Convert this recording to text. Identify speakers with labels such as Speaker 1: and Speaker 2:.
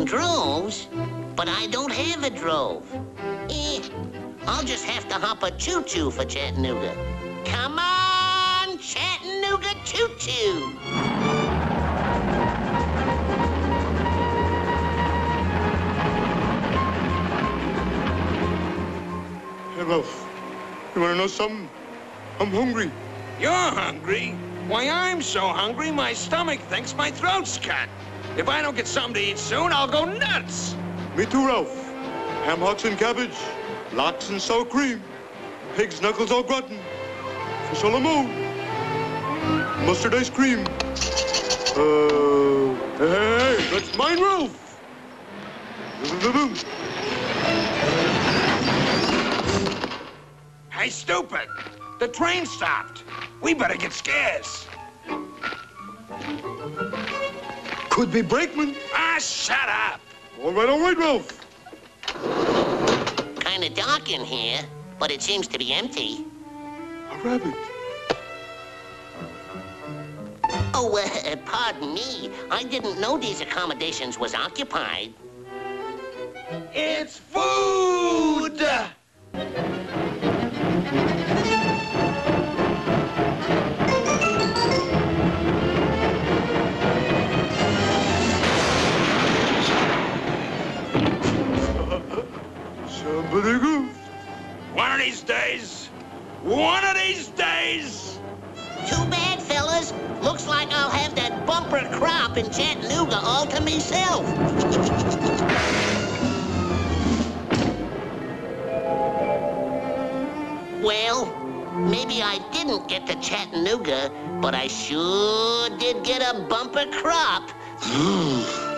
Speaker 1: droves, but I don't have a drove. Eh, I'll just have to hop a choo-choo for Chattanooga. Come on, Chattanooga choo-choo!
Speaker 2: Hey, Ralph, you want to know something? I'm hungry.
Speaker 3: You're hungry? Why, I'm so hungry my stomach thinks my throat's cut. If I don't get something to eat soon, I'll go nuts.
Speaker 2: Me too, Ralph. Ham hocks and cabbage, lox and sour cream, pig's knuckles au gratin, fish a la mode, mustard ice cream. Uh, hey, hey, hey, that's mine, Ralph.
Speaker 3: Hey, stupid! The train stopped. We better get scarce.
Speaker 2: Could be brakeman.
Speaker 3: Ah, shut up!
Speaker 2: All right, all right, Ralph.
Speaker 1: Kinda dark in here, but it seems to be empty.
Speaker 2: A rabbit.
Speaker 1: Oh, uh, pardon me. I didn't know these accommodations was occupied.
Speaker 3: It's food!
Speaker 2: Somebody go.
Speaker 3: One of these days, one of these days,
Speaker 1: Too bad, fellas. Looks like I'll have that bumper crop in Chattanooga all to myself. well, maybe I didn't get to Chattanooga, but I sure did get a bumper crop.